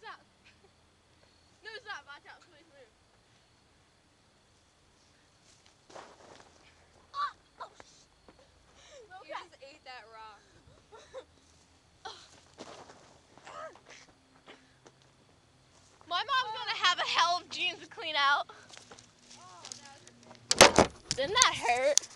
Who's that? Who's that? Watch out, please move. Oh! You just ate that rock. My mom's gonna have a hell of jeans to clean out. Oh, that was Didn't that hurt?